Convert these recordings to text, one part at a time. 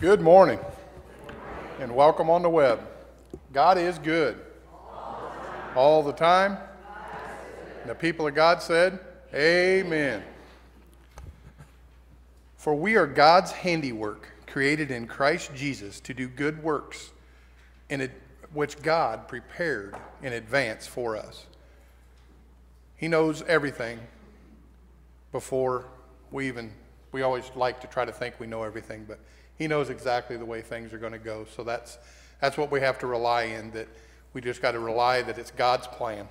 Good morning and welcome on the web. God is good all the time. The people of God said, Amen. For we are God's handiwork, created in Christ Jesus to do good works, in which God prepared in advance for us. He knows everything before we even, we always like to try to think we know everything, but He knows exactly the way things are going to go. So that's, that's what we have to rely in, that we just got to rely that it's God's plan.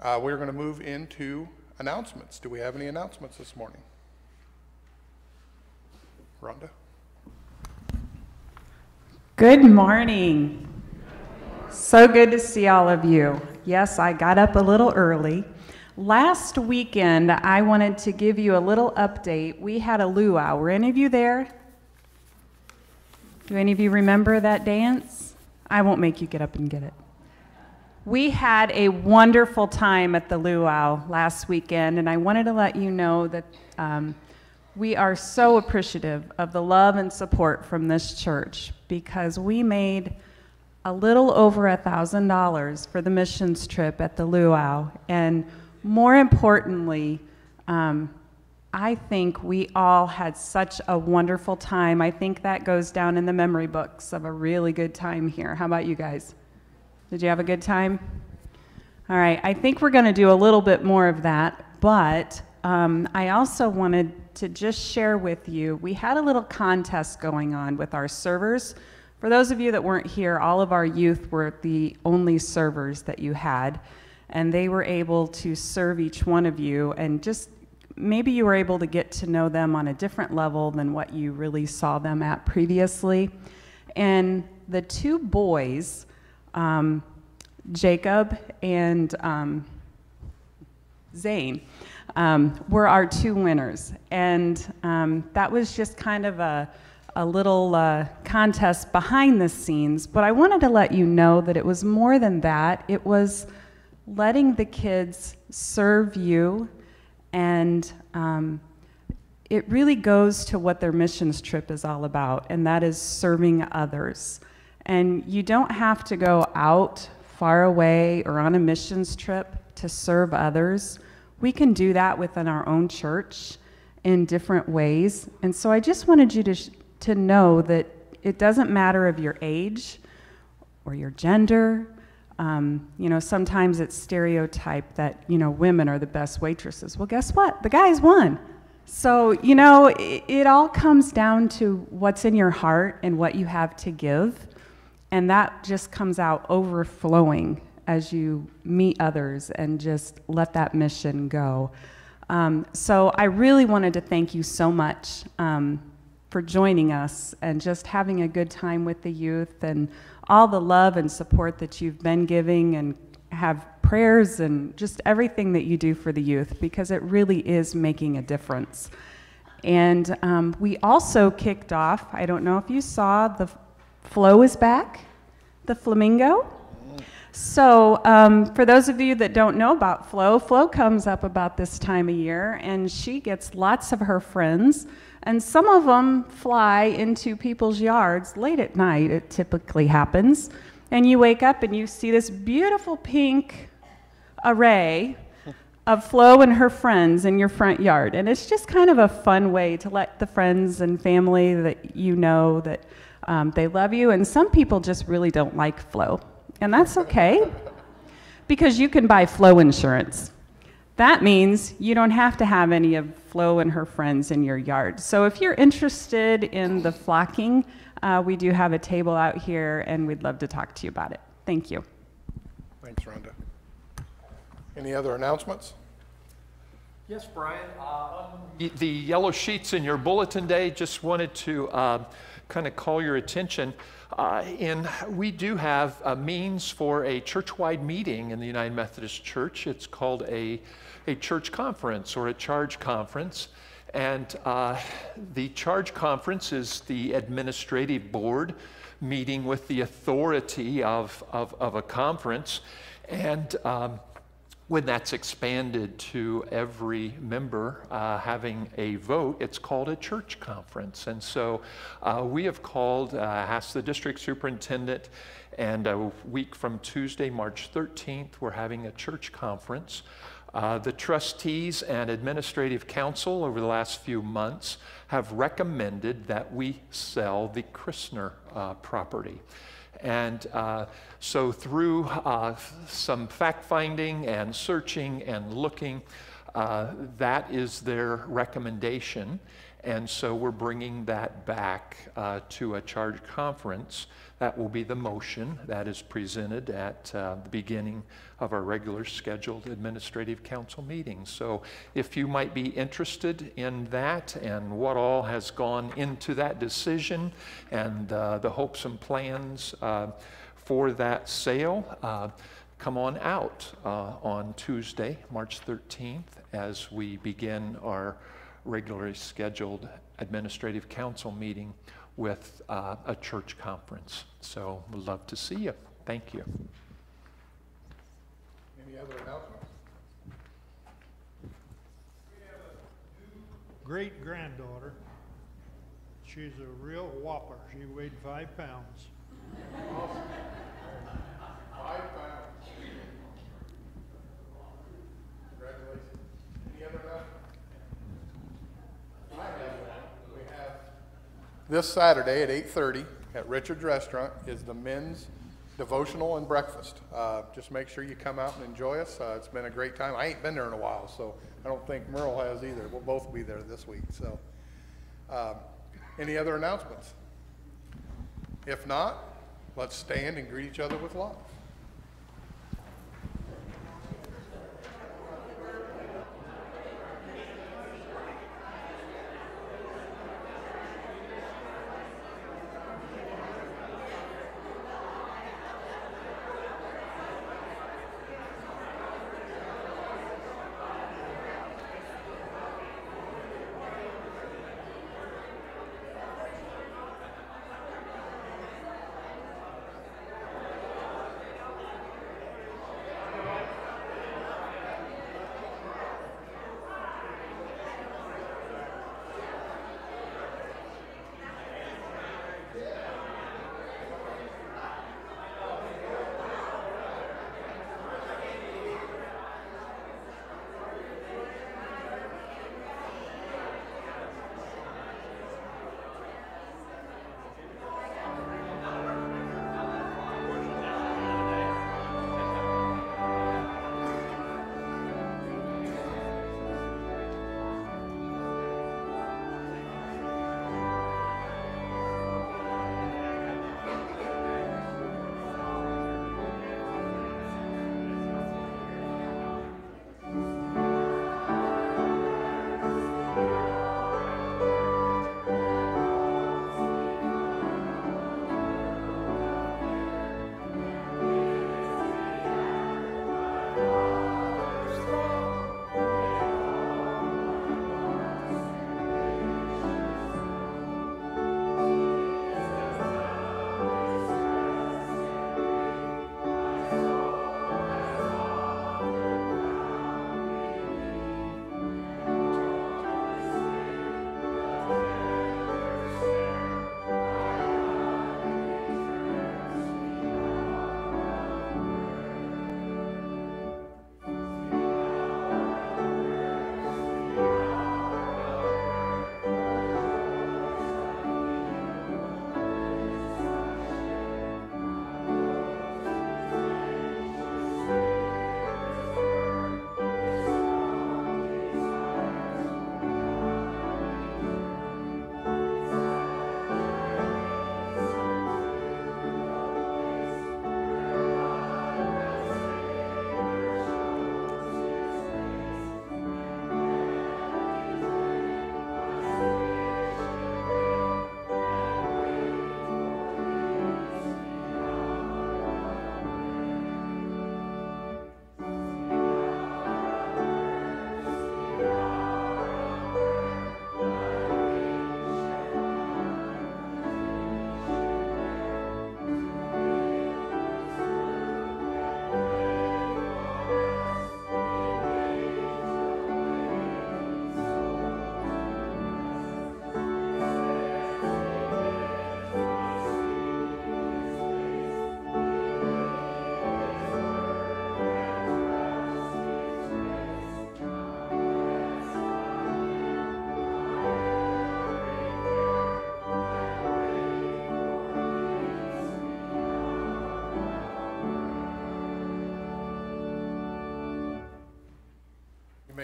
Uh, we're going to move into announcements. Do we have any announcements this morning? Rhonda? Good morning. So good to see all of you. Yes, I got up a little early. Last weekend, I wanted to give you a little update. We had a luau. Were any of you there? Do any of you remember that dance? I won't make you get up and get it. We had a wonderful time at the luau last weekend, and I wanted to let you know that um, we are so appreciative of the love and support from this church because we made a little over a thousand dollars for the missions trip at the luau, and more importantly, um, I think we all had such a wonderful time. I think that goes down in the memory books of a really good time here. How about you guys? Did you have a good time? All right, I think we're going to do a little bit more of that, but um, I also wanted to just share with you we had a little contest going on with our servers. For those of you that weren't here, all of our youth were the only servers that you had, and they were able to serve each one of you and just maybe you were able to get to know them on a different level than what you really saw them at previously. And the two boys, um, Jacob and um, Zane, um, were our two winners. And um, that was just kind of a, a little uh, contest behind the scenes. But I wanted to let you know that it was more than that. It was letting the kids serve you and um, it really goes to what their missions trip is all about, and that is serving others. And you don't have to go out far away or on a missions trip to serve others. We can do that within our own church in different ways. And so I just wanted you to, to know that it doesn't matter of your age or your gender um, you know, sometimes it's stereotyped that, you know, women are the best waitresses. Well, guess what? The guys won. So, you know, it, it, all comes down to what's in your heart and what you have to give. And that just comes out overflowing as you meet others and just let that mission go. Um, so, I really wanted to thank you so much um, for joining us and just having a good time with the youth and all the love and support that you've been giving and have prayers and just everything that you do for the youth because it really is making a difference. And um, we also kicked off, I don't know if you saw, the Flo is back, the Flamingo. So, um, for those of you that don't know about Flo, Flo comes up about this time of year and she gets lots of her friends and some of them fly into people's yards late at night, it typically happens. And you wake up and you see this beautiful pink array of Flo and her friends in your front yard. And it's just kind of a fun way to let the friends and family that you know that um, they love you. And some people just really don't like Flo. And that's okay because you can buy Flo insurance. That means you don't have to have any of Flo and her friends in your yard. So if you're interested in the flocking, uh, we do have a table out here and we'd love to talk to you about it. Thank you. Thanks, Rhonda. Any other announcements? Yes, Brian. Uh, the yellow sheets in your bulletin day, just wanted to uh, kind of call your attention. Uh, and we do have a means for a church-wide meeting in the United Methodist Church. It's called a, a church conference or a charge conference. And uh, the charge conference is the administrative board meeting with the authority of, of, of a conference. And um, when that's expanded to every member uh, having a vote, it's called a church conference. And so uh, we have called, uh, asked the district superintendent, and a week from Tuesday, March 13th, we're having a church conference. Uh, the trustees and administrative council over the last few months have recommended that we sell the Christner uh, property. And uh, so, through uh, some fact finding and searching and looking, uh, that is their recommendation. And so, we're bringing that back uh, to a charge conference. That will be the motion that is presented at uh, the beginning of our regular scheduled administrative council meeting. So, if you might be interested in that and what all has gone into that decision and uh, the hopes and plans uh, for that sale, uh, come on out uh, on Tuesday, March 13th, as we begin our regularly scheduled administrative council meeting with uh, a church conference. So, we'd love to see you. Thank you. Any other announcements? great granddaughter. She's a real whopper. She weighed five pounds. Five pounds. Congratulations. Any other announcements? I have one. We have. This Saturday at eight-thirty at Richard's Restaurant is the men's devotional and breakfast. Uh, just make sure you come out and enjoy us. Uh, it's been a great time. I ain't been there in a while, so I don't think Merle has either. We'll both be there this week, so. Um, any other announcements? If not, let's stand and greet each other with love.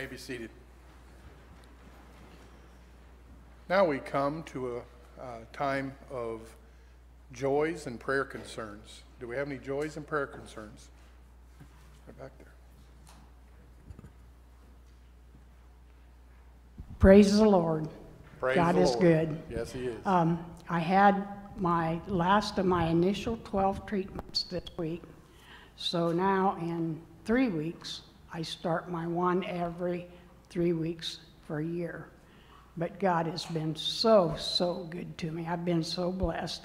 May be seated. Now we come to a uh, time of joys and prayer concerns. Do we have any joys and prayer concerns? Right back there. Praise the Lord. Praise God the is Lord. good. Yes, He is. Um, I had my last of my initial 12 treatments this week. So now in three weeks, I start my one every three weeks for a year. But God has been so, so good to me. I've been so blessed.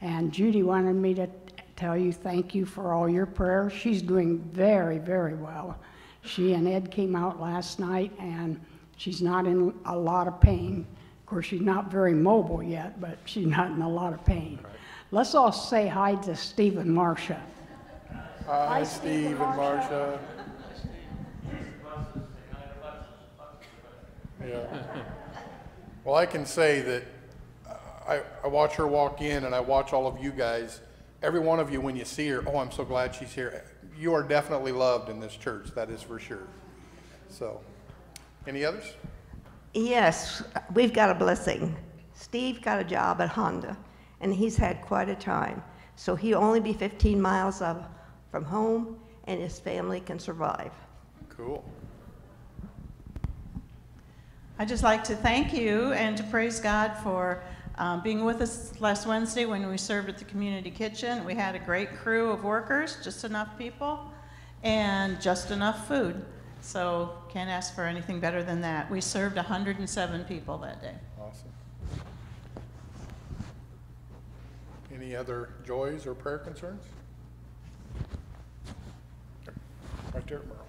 And Judy wanted me to tell you thank you for all your prayers. She's doing very, very well. She and Ed came out last night, and she's not in a lot of pain. Of course, she's not very mobile yet, but she's not in a lot of pain. Let's all say hi to Steve and Marcia. Hi, Steve and Marcia. Yeah. Well, I can say that I, I watch her walk in and I watch all of you guys. Every one of you, when you see her, oh, I'm so glad she's here. You are definitely loved in this church, that is for sure. So, any others? Yes, we've got a blessing. Steve got a job at Honda, and he's had quite a time. So he'll only be 15 miles of, from home, and his family can survive. Cool. I'd just like to thank you and to praise God for um, being with us last Wednesday when we served at the community kitchen. We had a great crew of workers, just enough people, and just enough food. So can't ask for anything better than that. We served 107 people that day. Awesome. Any other joys or prayer concerns? Right there, Merle.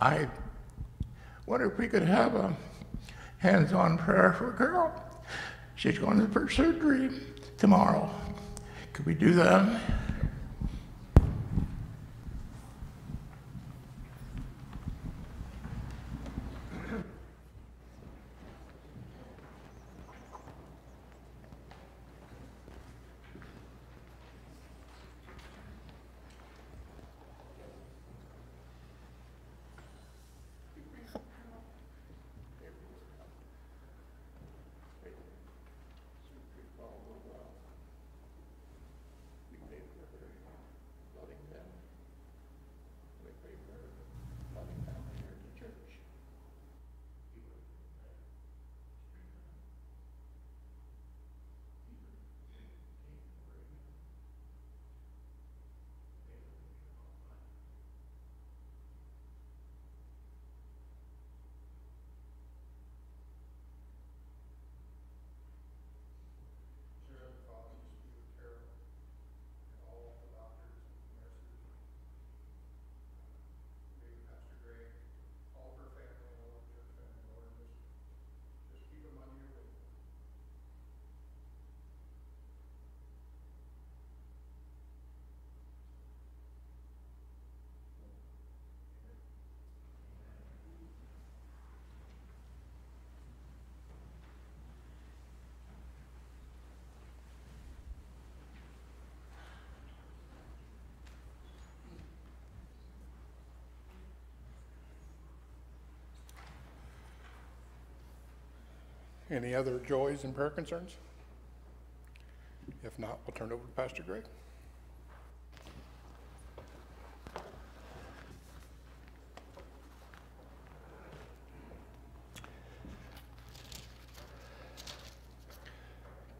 I wonder if we could have a hands-on prayer for a girl. She's going in for surgery tomorrow. Could we do that? Any other joys and prayer concerns? If not, we'll turn it over to Pastor Greg.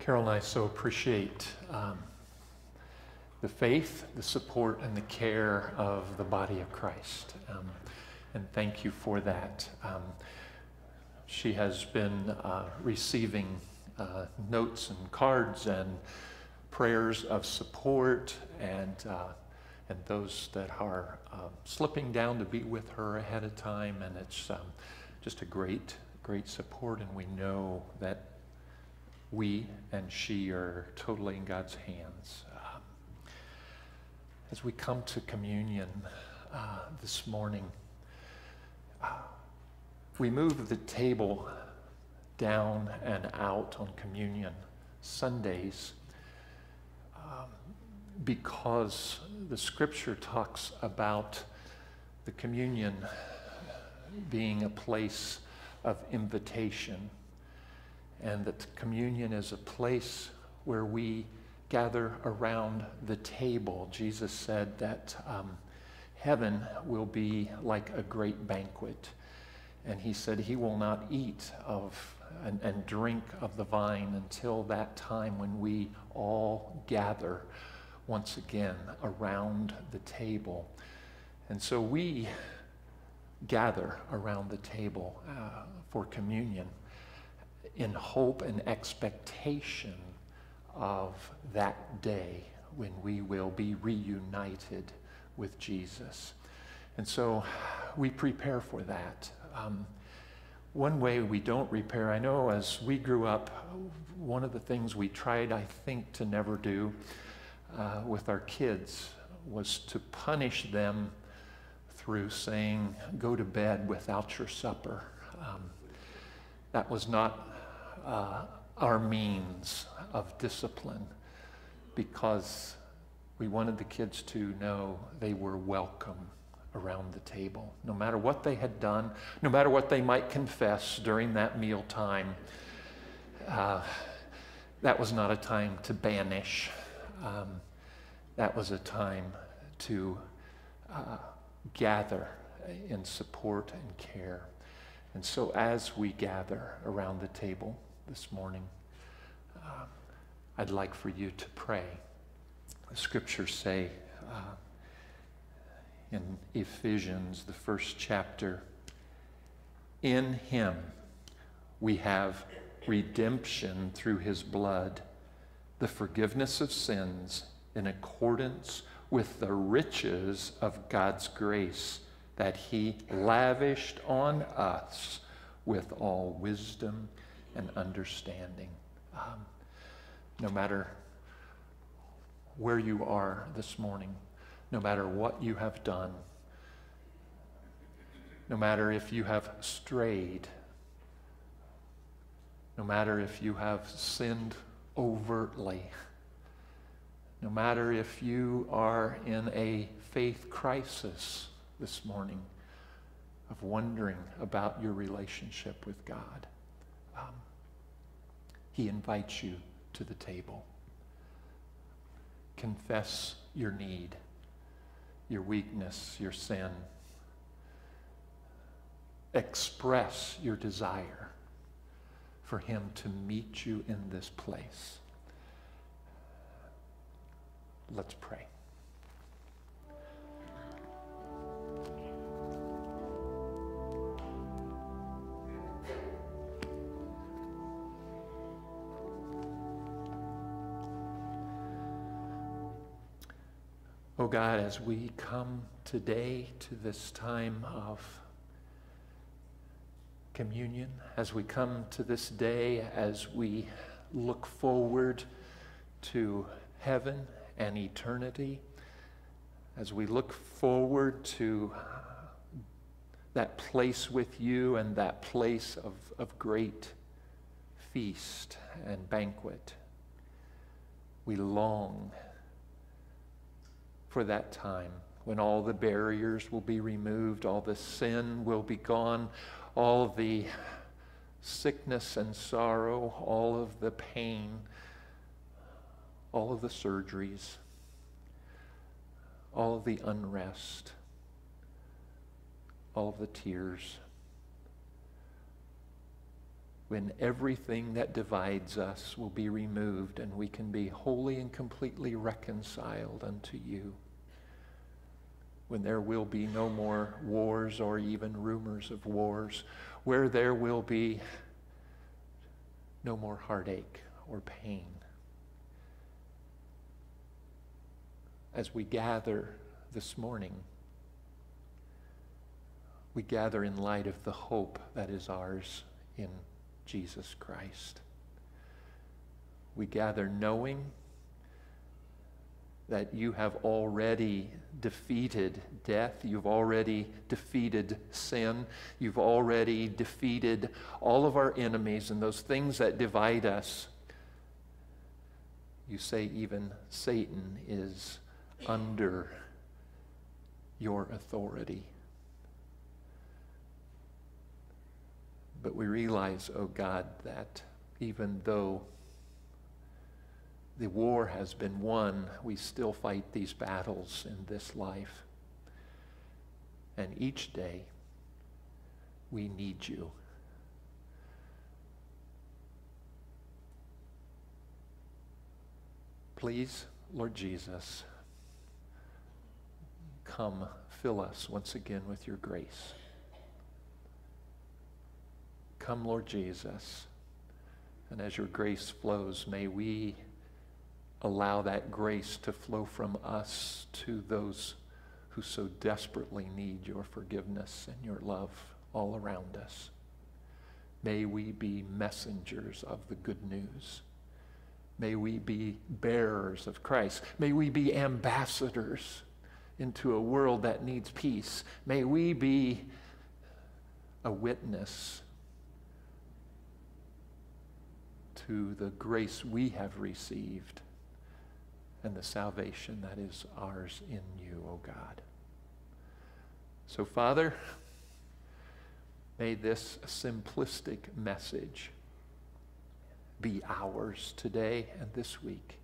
Carol and I so appreciate um, the faith, the support, and the care of the body of Christ. Um, and thank you for that. Um, she has been uh, receiving uh, notes and cards and prayers of support and, uh, and those that are uh, slipping down to be with her ahead of time. And it's um, just a great, great support. And we know that we and she are totally in God's hands. Um, as we come to communion uh, this morning, we move the table down and out on communion Sundays. Um, because the scripture talks about the communion being a place of invitation, and that communion is a place where we gather around the table. Jesus said that um, heaven will be like a great banquet. And he said he will not eat of and, and drink of the vine until that time when we all gather once again around the table. And so we gather around the table uh, for communion in hope and expectation of that day when we will be reunited with Jesus. And so we prepare for that. Um, one way we don't repair, I know as we grew up, one of the things we tried, I think, to never do uh, with our kids was to punish them through saying, Go to bed without your supper. Um, that was not uh, our means of discipline because we wanted the kids to know they were welcome around the table. No matter what they had done, no matter what they might confess during that meal time, uh, that was not a time to banish. Um, that was a time to uh, gather in support and care. And so, as we gather around the table this morning, uh, I'd like for you to pray. The scriptures say uh, in Ephesians, the first chapter, in him we have redemption through his blood, the forgiveness of sins in accordance with the riches of God's grace that He lavished on us with all wisdom and understanding. Um, no matter where you are this morning, no matter what you have done, no matter if you have strayed, no matter if you have sinned overtly no matter if you are in a faith crisis this morning of wondering about your relationship with God, um, He invites you to the table. Confess your need, your weakness, your sin. Express your desire for Him to meet you in this place. Let's pray. God, as we come today to this time of communion, as we come to this day, as we look forward to heaven and eternity, as we look forward to that place with you and that place of, of great feast and banquet, we long for that time when all the barriers will be removed, all the sin will be gone, all the sickness and sorrow, all of the pain all of the surgeries, all of the unrest, all of the tears. When everything that divides us will be removed and we can be wholly and completely reconciled unto you. When there will be no more wars or even rumors of wars, where there will be no more heartache or pain as we gather this morning, we gather in light of the hope that is ours in Jesus Christ. We gather knowing that you have already defeated death. You've already defeated sin. You've already defeated all of our enemies and those things that divide us. You say even Satan is under your authority. But we realize, oh God, that even though the war has been won, we still fight these battles in this life. And each day, we need you. Please, Lord Jesus, come fill us once again with your grace. Come, Lord Jesus, and as your grace flows, may we allow that grace to flow from us to those who so desperately need your forgiveness and your love all around us. May we be messengers of the good news. May we be bearers of Christ. May we be ambassadors into a world that needs peace. May we be a witness to the grace we have received and the salvation that is ours in you, O oh God. So, Father, may this simplistic message be ours today and this week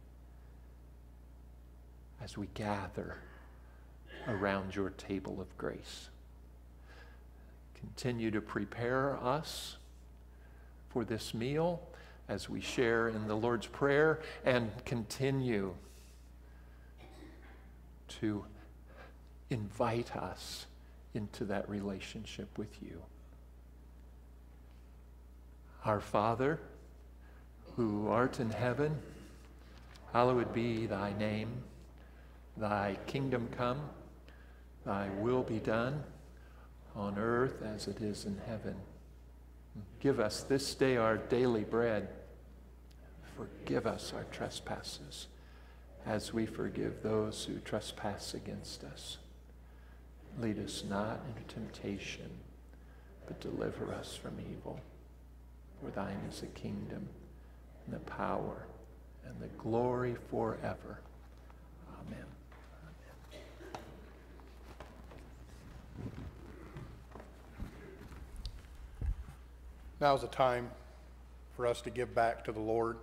as we gather around your table of grace. Continue to prepare us for this meal as we share in the Lord's Prayer and continue to invite us into that relationship with you. Our Father, who art in heaven, hallowed be thy name. Thy kingdom come, thy will be done on earth as it is in heaven. Give us this day our daily bread. Forgive us our trespasses as we forgive those who trespass against us. Lead us not into temptation, but deliver us from evil. For thine is the kingdom, and the power, and the glory forever. Amen. Now is the time for us to give back to the Lord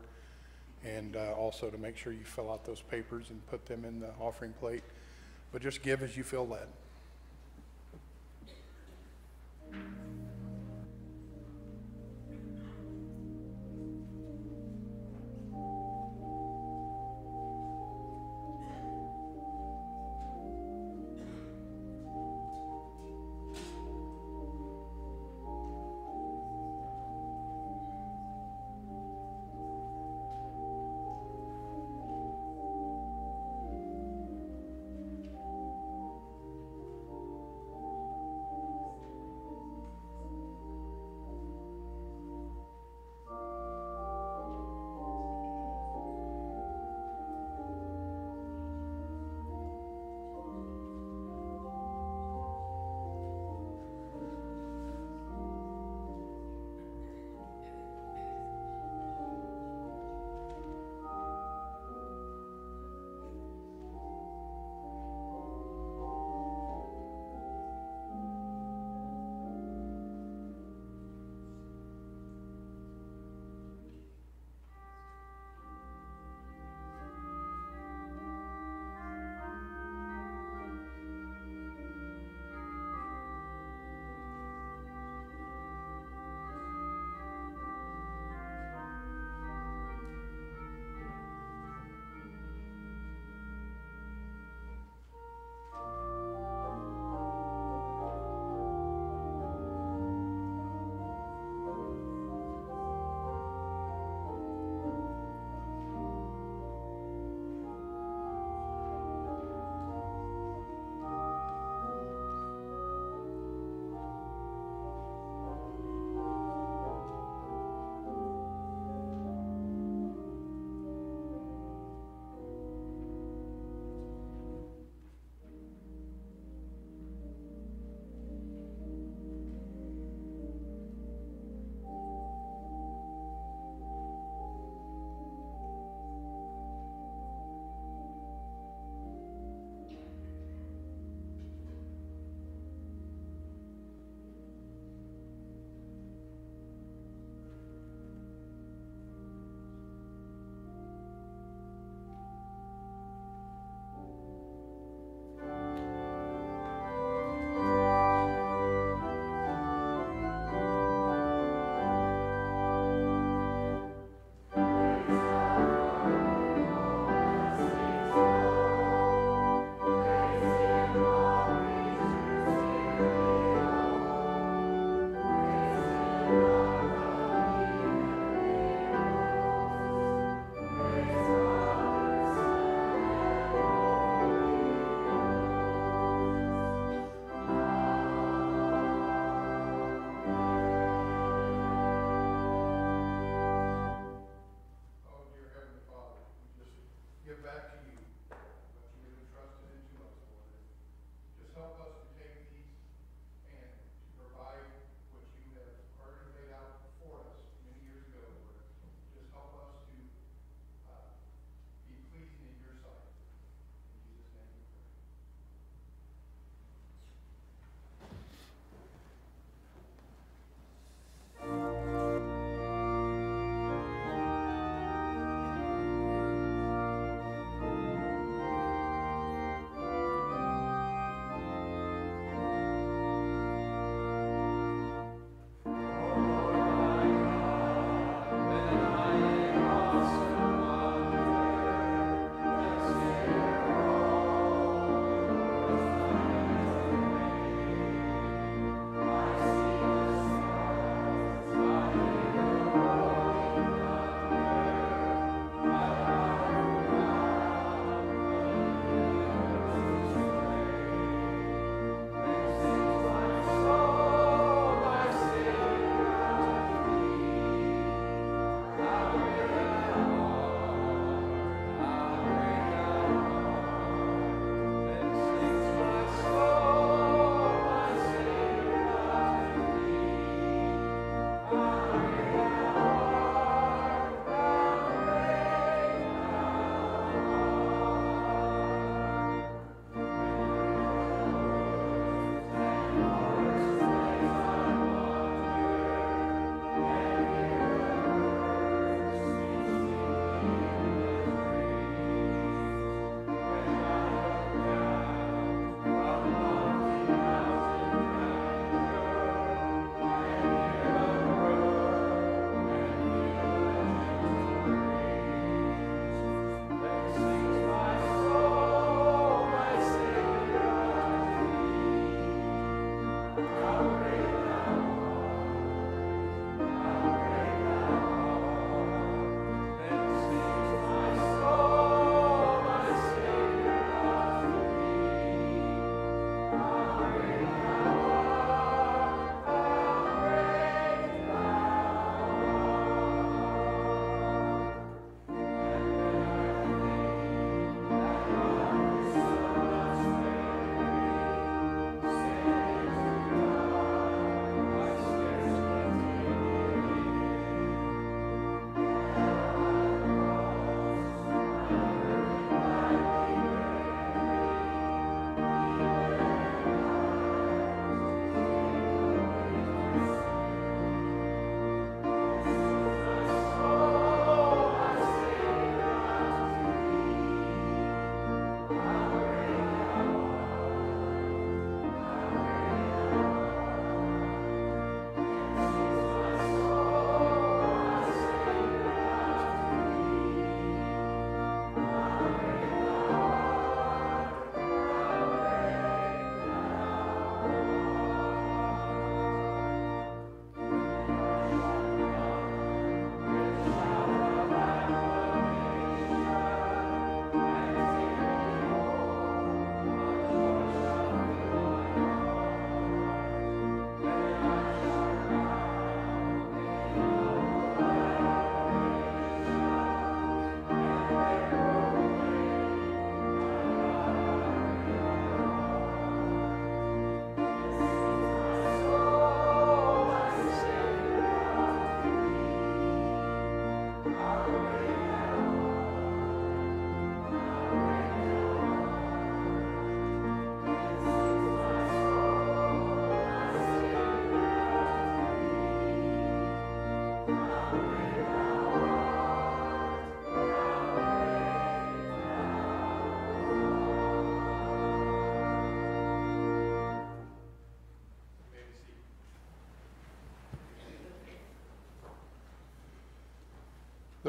and uh, also to make sure you fill out those papers and put them in the offering plate. But just give as you feel led.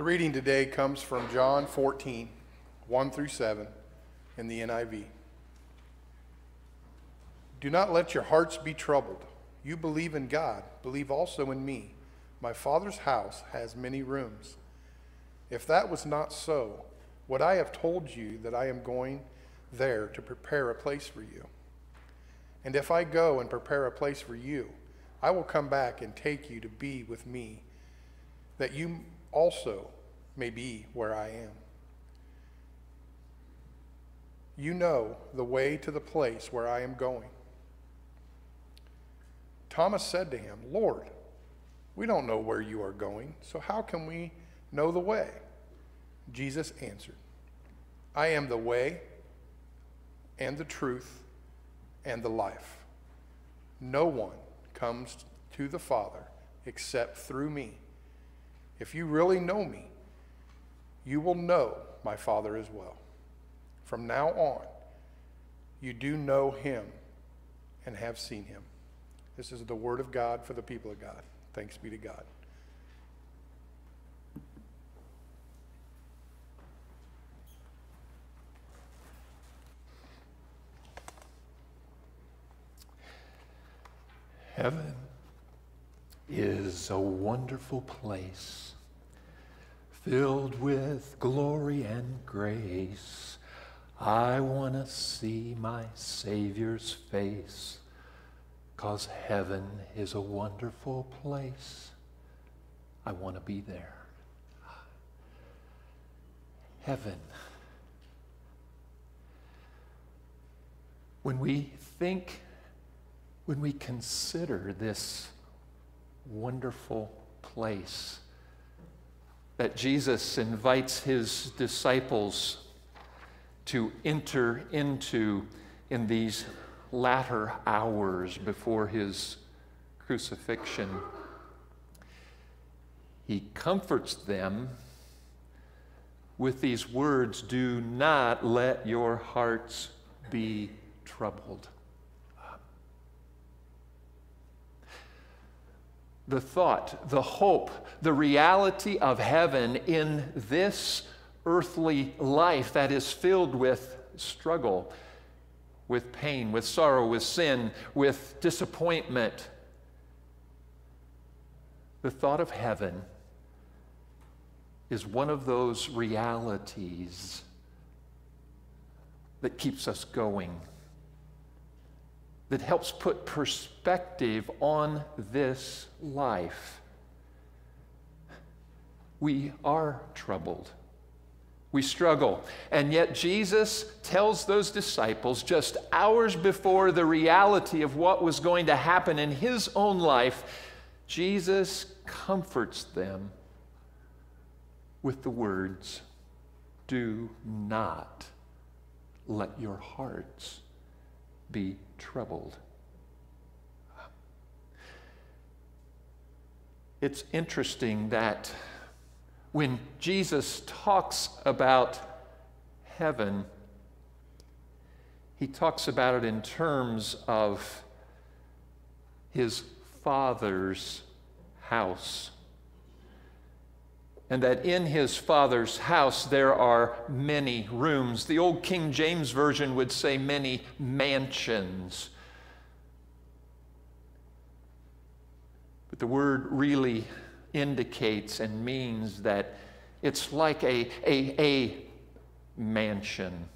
Reading today comes from John 14, 1 through 7 in the NIV. Do not let your hearts be troubled. You believe in God, believe also in me. My Father's house has many rooms. If that was not so, would I have told you that I am going there to prepare a place for you? And if I go and prepare a place for you, I will come back and take you to be with me, that you also may be where I am. You know the way to the place where I am going. Thomas said to him, Lord, we don't know where you are going, so how can we know the way? Jesus answered, I am the way and the truth and the life. No one comes to the Father except through me. If you really know me, you will know my Father as well. From now on, you do know him and have seen him. This is the word of God for the people of God. Thanks be to God. Heaven is a wonderful place filled with glory and grace. I want to see my Savior's face, cause heaven is a wonderful place. I want to be there. Heaven. When we think when we consider this wonderful place that Jesus invites his disciples to enter into in these latter hours before his crucifixion, he comforts them with these words Do not let your hearts be troubled. The thought, the hope, the reality of heaven in this earthly life that is filled with struggle, with pain, with sorrow, with sin, with disappointment. The thought of heaven is one of those realities that keeps us going that helps put perspective on this life. We are troubled. We struggle. And yet, Jesus tells those disciples just hours before the reality of what was going to happen in his own life, Jesus comforts them with the words Do not let your hearts be troubled. It's interesting that when Jesus talks about heaven, he talks about it in terms of his Father's house. And that in his Father's house there are many rooms. The old King James Version would say many mansions. But the word really indicates and means that it's like a, a, a mansion.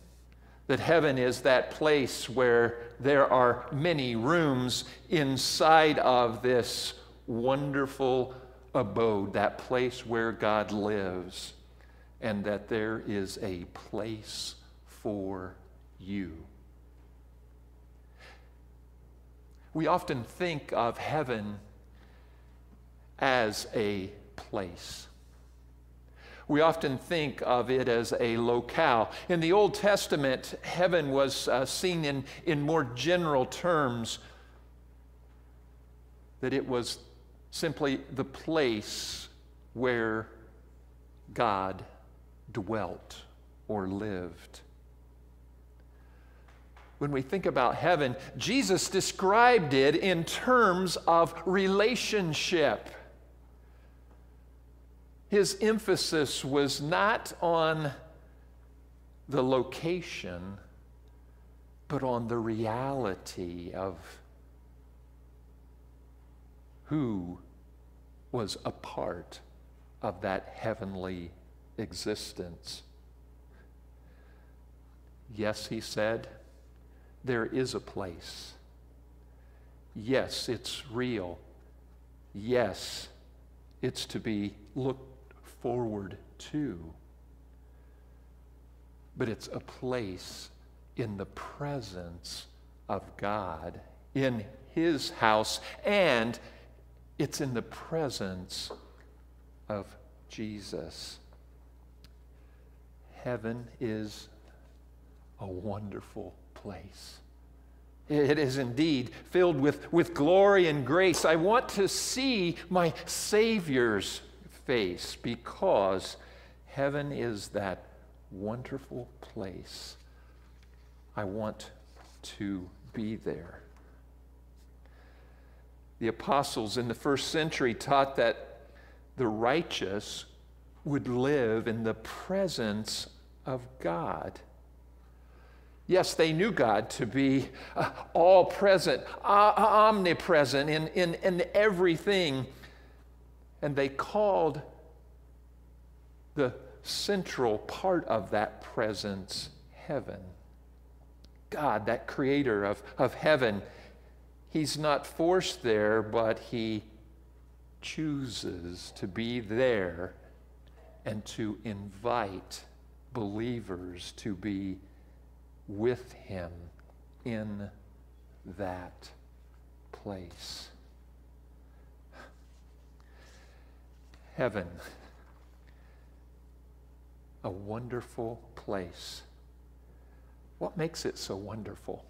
That heaven is that place where there are many rooms inside of this wonderful abode, that place where God lives, and that there is a place for you. We often think of heaven as a place. We often think of it as a locale. In the Old Testament, heaven was uh, seen in, in more general terms, that it was simply the place where God dwelt or lived. When we think about heaven, Jesus described it in terms of relationship. His emphasis was not on the location, but on the reality of who was a part of that heavenly existence. Yes, he said, there is a place. Yes, it's real. Yes, it's to be looked forward to. But it's a place in the presence of God, in His house, and it's in the presence of Jesus. Heaven is a wonderful place. It is indeed filled with, with glory and grace. I want to see my Savior's face because heaven is that wonderful place. I want to be there. The apostles in the first century taught that the righteous would live in the presence of God. Yes, they knew God to be uh, all present, uh, omnipresent in, in, in everything. And they called the central part of that presence heaven. God, that creator of, of heaven, he's not forced there, but he chooses to be there and to invite believers to be with him in that place. Heaven, a wonderful place. What makes it so wonderful?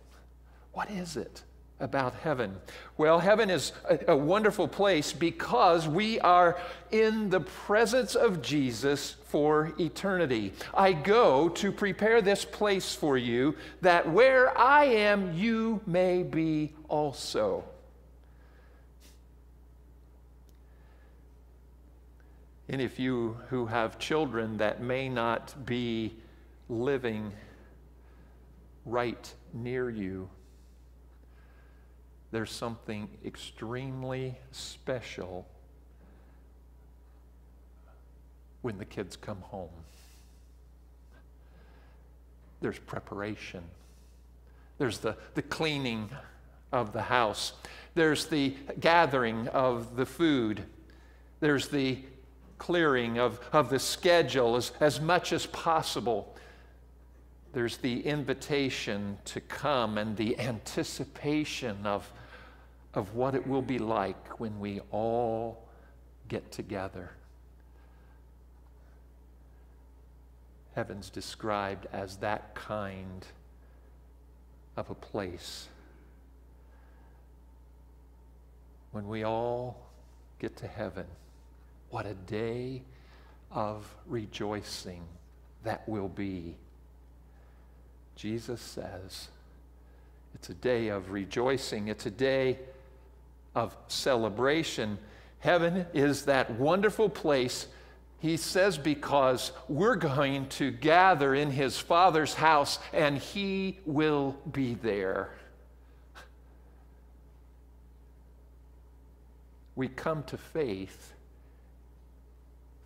What is it? About heaven? Well, heaven is a, a, wonderful place because we are in the presence of Jesus for eternity. I go to prepare this place for you that where I am, you may be also. And if you who have children that may not be living right near you, there's something extremely special when the kids come home. There's preparation. There's the, the cleaning of the house. There's the gathering of the food. There's the clearing of, of the schedule as, as much as possible. There's the invitation to come and the anticipation of of what it will be like when we all get together. Heaven's described as that kind of a place. When we all get to heaven, what a day of rejoicing that will be. Jesus says, it's a day of rejoicing. It's a day of celebration. Heaven is that wonderful place, he says, because we're going to gather in his Father's house and he will be there. We come to faith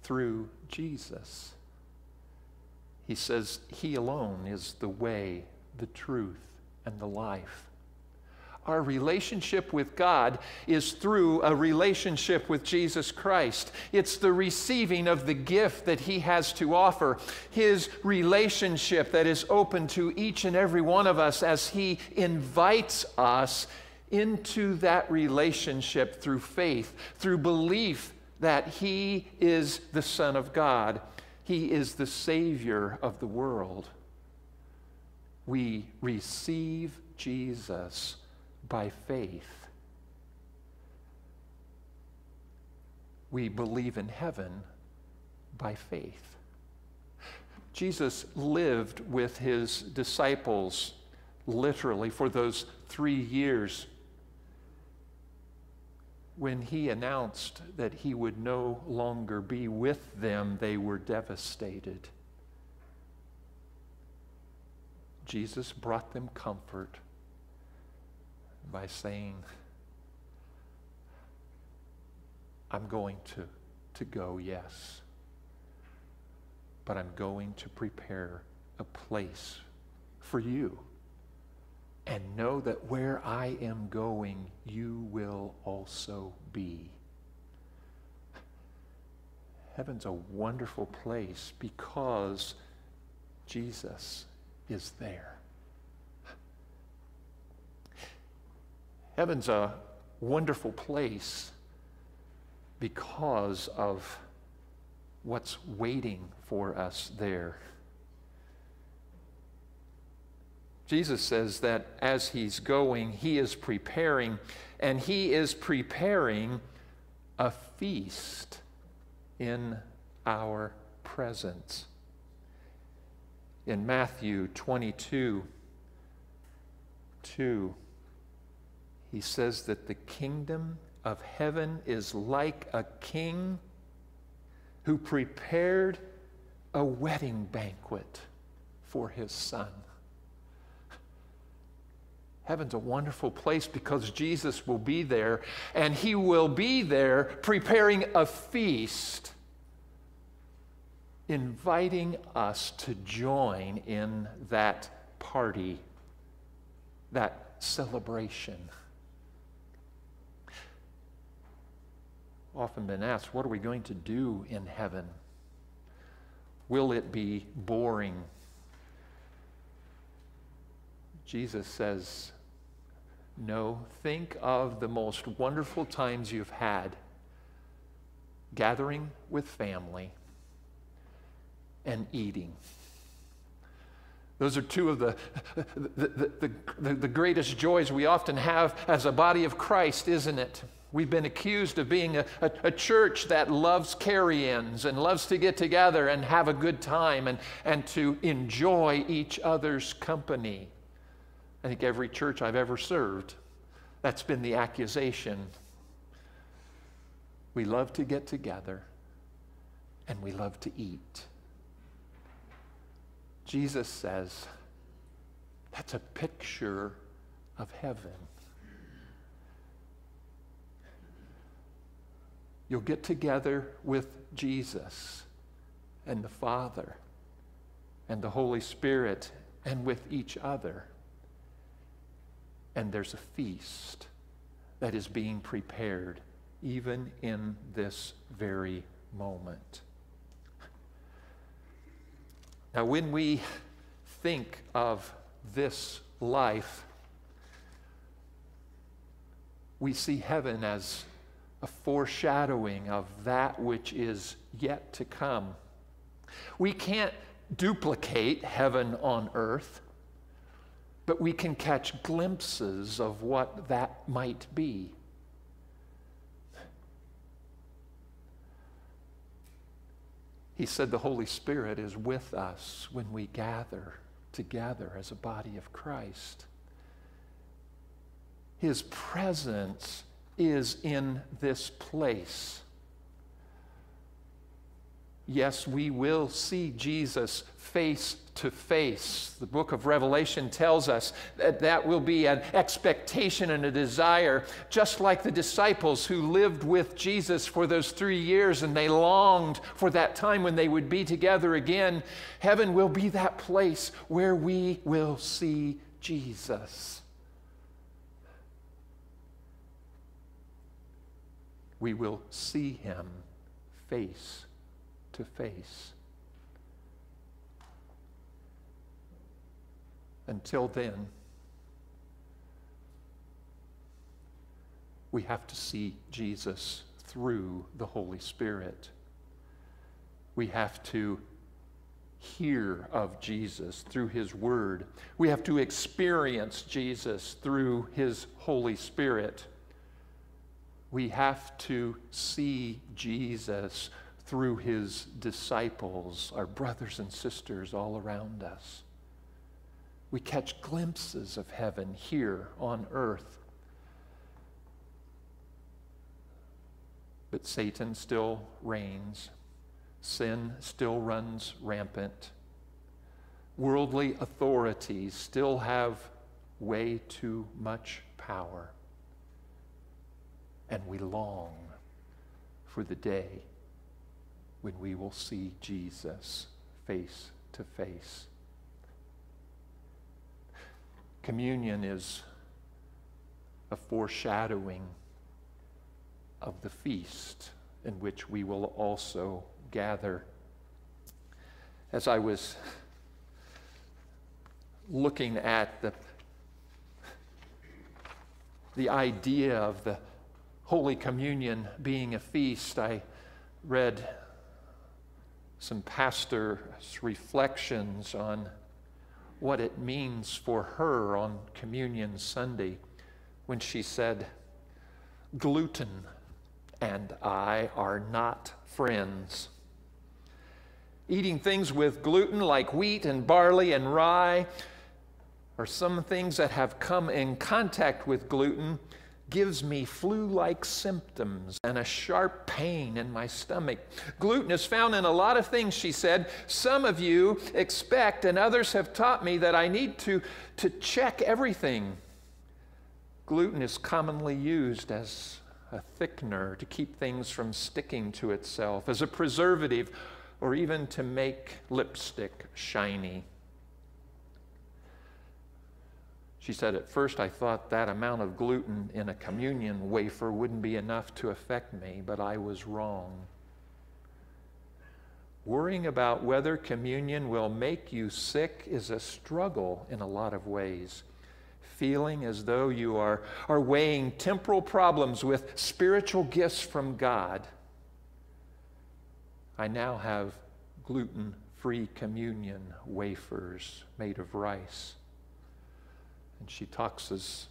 through Jesus. He says he alone is the way, the truth, and the life. Our relationship with God is through a relationship with Jesus Christ. It's the receiving of the gift that He has to offer, His relationship that is open to each and every one of us as He invites us into that relationship through faith, through belief that He is the Son of God, He is the Savior of the world. We receive Jesus by faith. We believe in heaven by faith. Jesus lived with his disciples literally for those three years. when he announced that he would no longer be with them, they were devastated. Jesus brought them comfort by saying, I'm going to, to go, yes, but I'm going to prepare a place for you. And know that where I am going, you will also be. Heaven's a wonderful place because Jesus is there. Heaven's a wonderful place because of what's waiting for us there. Jesus says that as he's going, he is preparing, and he is preparing a feast in our presence. In Matthew 22 2, he says that the kingdom of heaven is like a king who prepared a wedding banquet for his son. Heaven's a wonderful place because Jesus will be there, and he will be there preparing a feast, inviting us to join in that party, that celebration. Often been asked, what are we going to do in heaven? Will it be boring? Jesus says, No, think of the most wonderful times you've had gathering with family and eating. Those are two of the, the, the, the, greatest joys we often have as a body of Christ, isn't it? We've been accused of being a, a, a church that loves carry ins and loves to get together and have a good time and, and to enjoy each other's company. I think every church I've ever served, that's been the accusation. We love to get together and we love to eat. Jesus says that's a picture of heaven. You'll get together with Jesus and the Father and the Holy Spirit and with each other and there's a feast that is being prepared even in this very moment. Now, when we think of this life, we see heaven as a foreshadowing of that which is yet to come. We can't duplicate heaven on earth but we can catch glimpses of what that might be. He said the Holy Spirit is with us when we gather together as a body of Christ. His presence is in this place. Yes, we will see Jesus face to face. The book of Revelation tells us that that will be an expectation and a desire, just like the disciples who lived with Jesus for those three years and they longed for that time when they would be together again. Heaven will be that place where we will see Jesus. We will see him face to face. Until then, we have to see Jesus through the Holy Spirit. We have to hear of Jesus through His Word. We have to experience Jesus through His Holy Spirit. We have to see Jesus through his disciples, our brothers and sisters all around us. We catch glimpses of heaven here on earth. But Satan still reigns, sin still runs rampant. Worldly authorities still have way too much power. And we long for the day when we will see Jesus face to face. Communion is a foreshadowing of the feast in which we will also gather. As I was looking at the, the idea of the Holy Communion being a feast, I read some pastor's reflections on what it means for her on Communion Sunday when she said, Gluten and I are not friends. Eating things with gluten like wheat and barley and rye, or some things that have come in contact with gluten, gives me flu like symptoms and a sharp pain in my stomach. Gluten is found in a lot of things, she said. Some of you expect, and others have taught me that I need to, to check everything. Gluten is commonly used as a thickener to keep things from sticking to itself, as a preservative, or even to make lipstick shiny. She said, At first I thought that amount of gluten in a communion wafer wouldn't be enough to affect me, but I was wrong. Worrying about whether communion will make you sick is a struggle in a lot of ways. Feeling as though you are, are weighing temporal problems with spiritual gifts from God. I now have gluten free communion wafers made of rice. And she talks as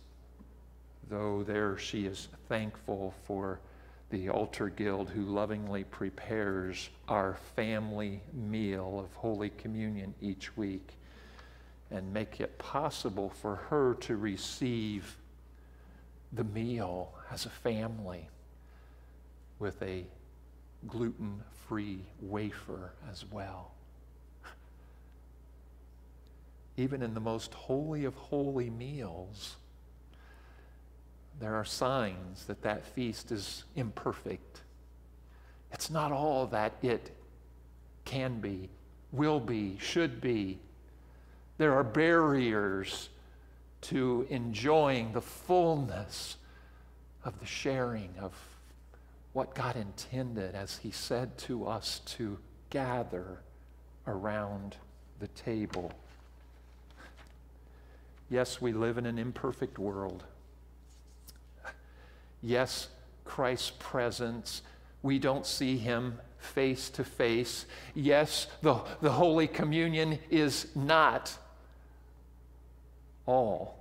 though there she is thankful for the altar guild who lovingly prepares our family meal of Holy Communion each week and make it possible for her to receive the meal as a family with a gluten free wafer as well even in the most holy of holy meals, there are signs that that feast is imperfect. It's not all that it can be, will be, should be. There are barriers to enjoying the fullness of the sharing of what God intended as He said to us to gather around the table. Yes, we live in an imperfect world. Yes, Christ's presence, we don't see him face to face. Yes, the, the Holy Communion is not all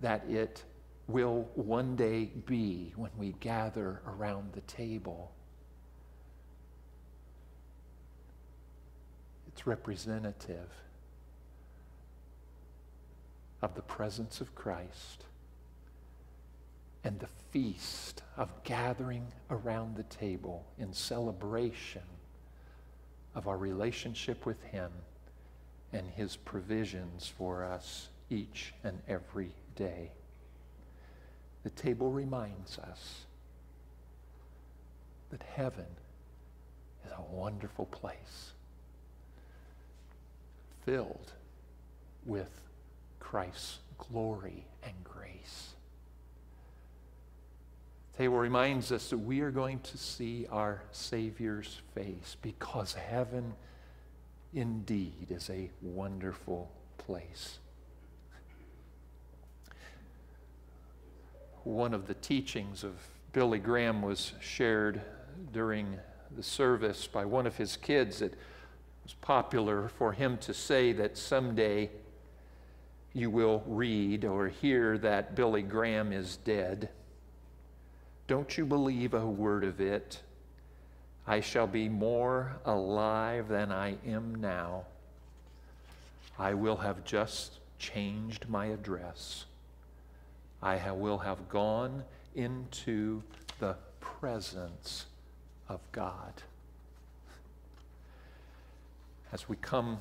that it will one day be when we gather around the table. It's representative of the presence of Christ and the feast of gathering around the table in celebration of our relationship with Him and His provisions for us each and every day. The table reminds us that heaven is a wonderful place filled with Christ's glory and grace. Table reminds us that we are going to see our Savior's face because heaven indeed is a wonderful place. One of the teachings of Billy Graham was shared during the service by one of his kids. It was popular for him to say that someday you will read or hear that Billy Graham is dead. Don't you believe a word of it? I shall be more alive than I am now. I will have just changed my address. I will have gone into the presence of God. As we come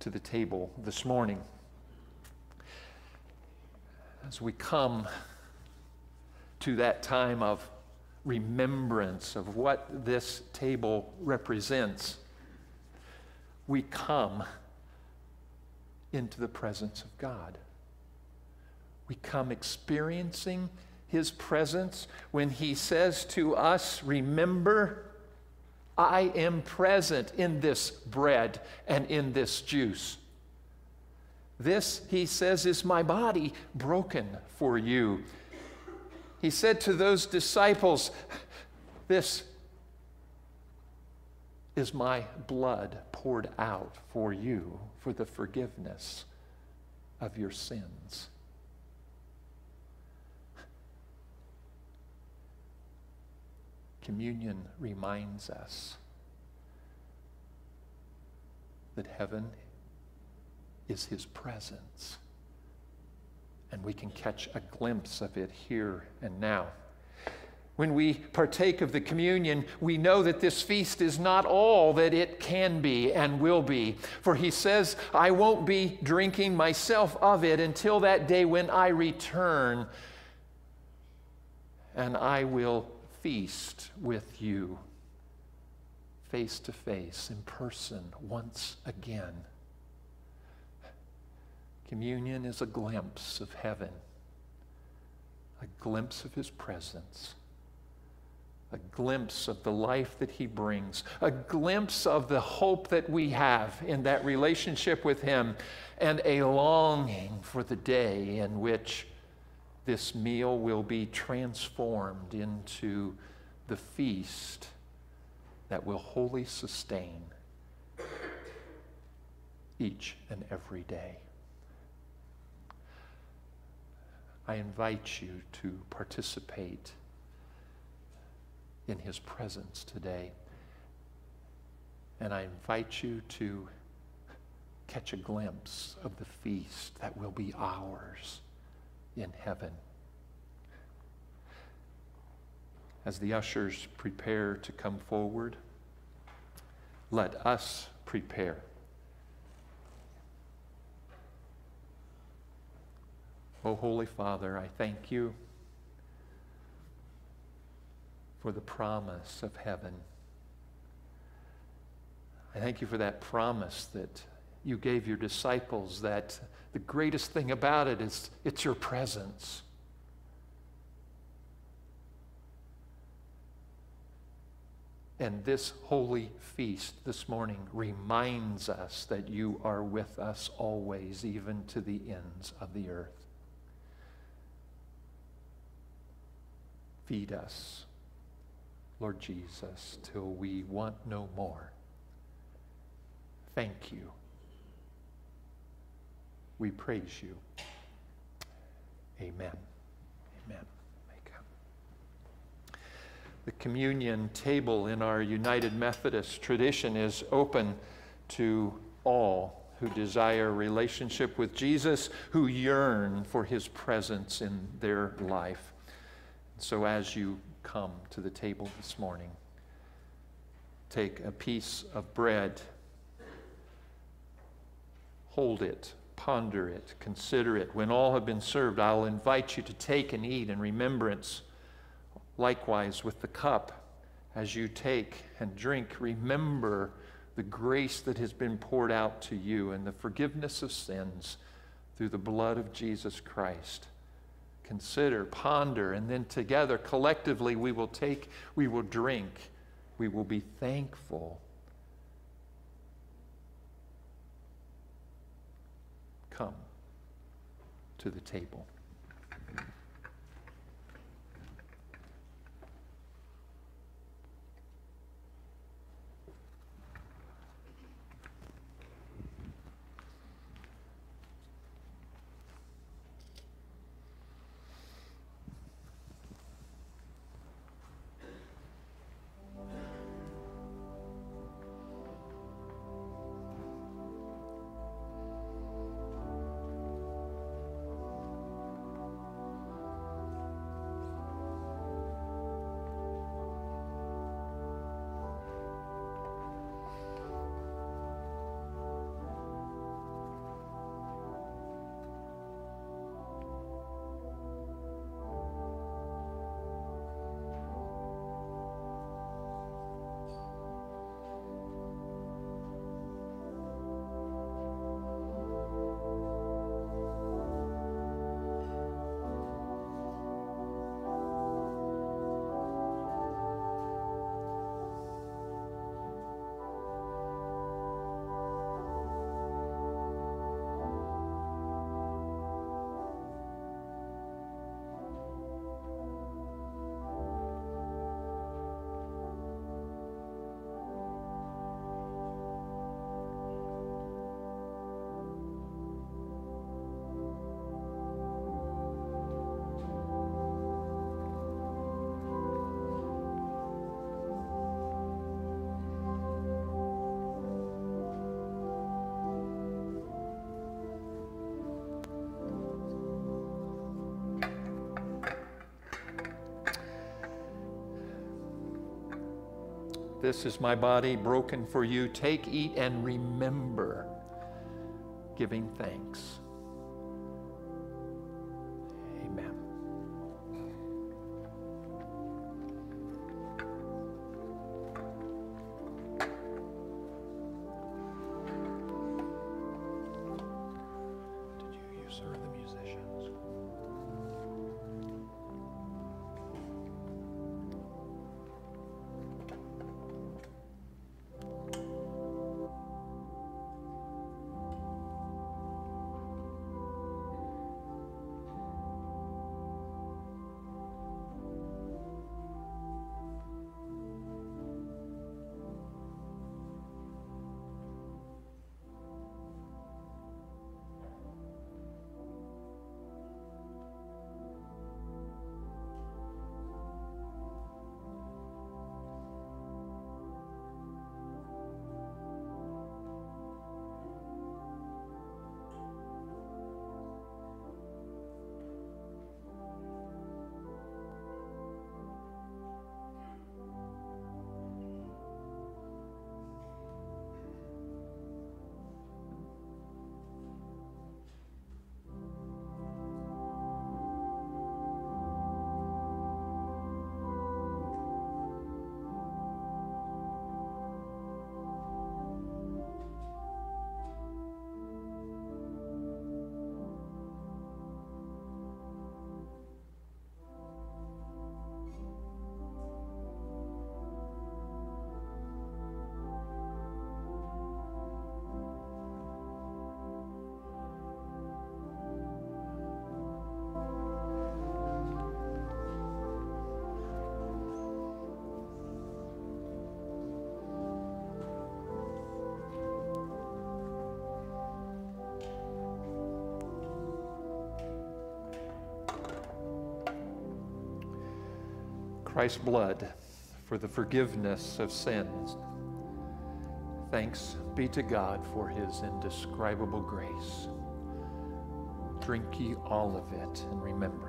to the table this morning, as we come to that time of remembrance of what this table represents, we come into the presence of God. We come experiencing His presence when He says to us, Remember, I am present in this bread and in this juice. This, He says, is my body broken for you. He said to those disciples, This is my blood poured out for you for the forgiveness of your sins. Communion reminds us that heaven is his presence and we can catch a glimpse of it here and now. When we partake of the communion, we know that this feast is not all that it can be and will be. For he says, I won't be drinking myself of it until that day when I return, and I will feast with you face to face, in person, once again. Communion is a glimpse of heaven, a glimpse of his presence, a glimpse of the life that he brings, a glimpse of the hope that we have in that relationship with him, and a longing for the day in which this meal will be transformed into the feast that will wholly sustain each and every day. I invite you to participate in his presence today. And I invite you to catch a glimpse of the feast that will be ours in heaven. As the ushers prepare to come forward, let us prepare. Oh, Holy Father, I thank you for the promise of heaven. I thank you for that promise that you gave your disciples that the greatest thing about it is it's your presence. And this holy feast this morning reminds us that you are with us always, even to the ends of the earth. Feed us, Lord Jesus, till we want no more. Thank you. We praise you. Amen. Amen. The communion table in our United Methodist tradition is open to all who desire relationship with Jesus, who yearn for his presence in their life. So as you come to the table this morning, take a piece of bread, hold it, ponder it, consider it. When all have been served, I'll invite you to take and eat in remembrance. Likewise, with the cup, as you take and drink, remember the grace that has been poured out to you and the forgiveness of sins through the blood of Jesus Christ consider, ponder, and then together, collectively, we will take, we will drink, we will be thankful. Come to the table. This is my body broken for you. Take, eat, and remember giving thanks. Christ's blood for the forgiveness of sins. Thanks be to God for his indescribable grace. Drink ye all of it and remembrance.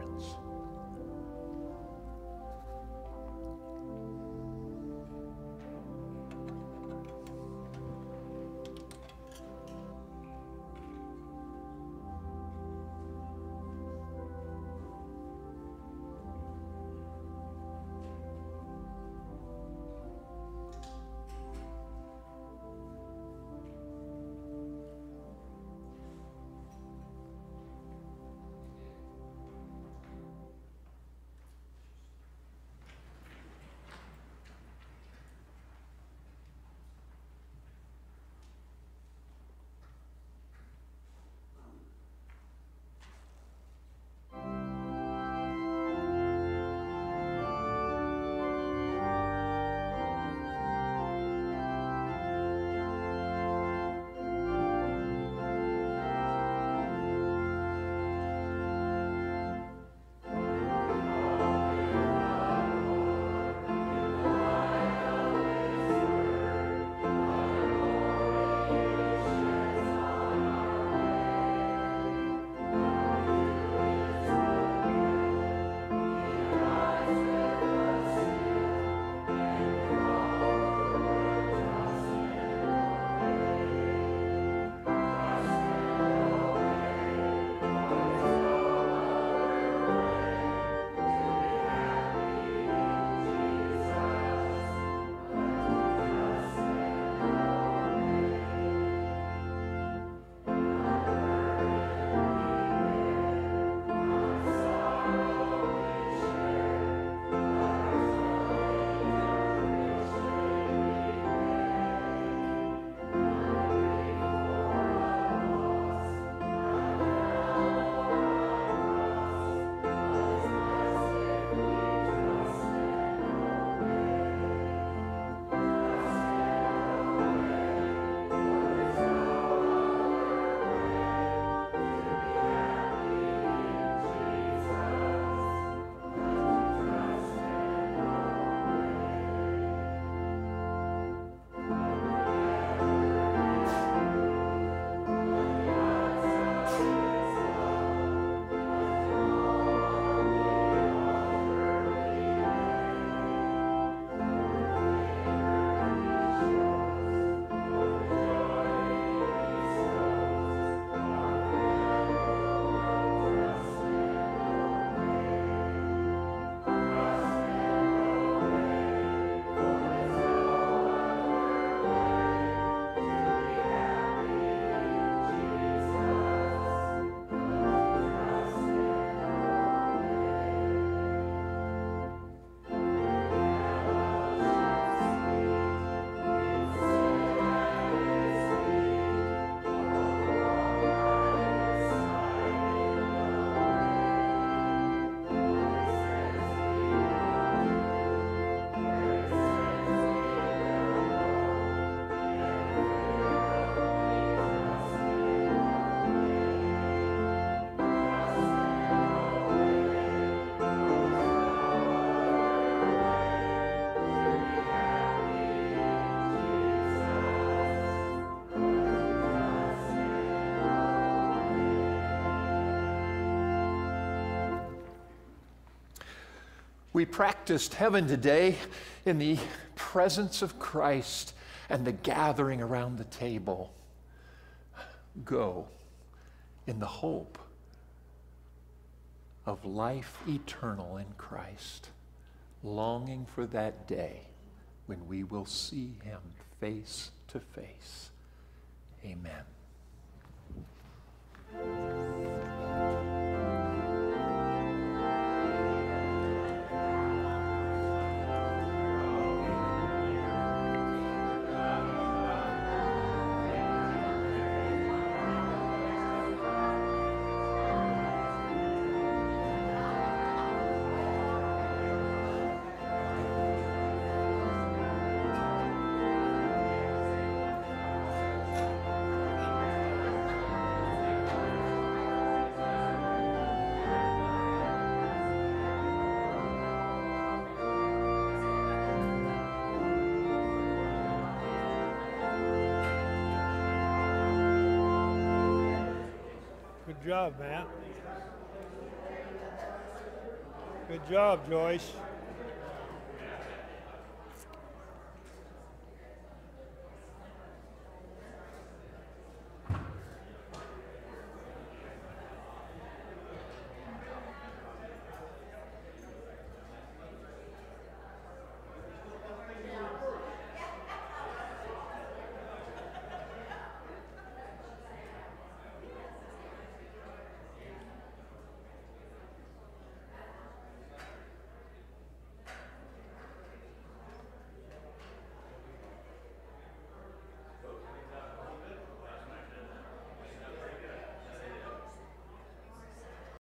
We practiced heaven today in the presence of Christ and the gathering around the table. Go in the hope of life eternal in Christ, longing for that day when we will see him face to face. Amen. Job, Matt. Good job, Joyce.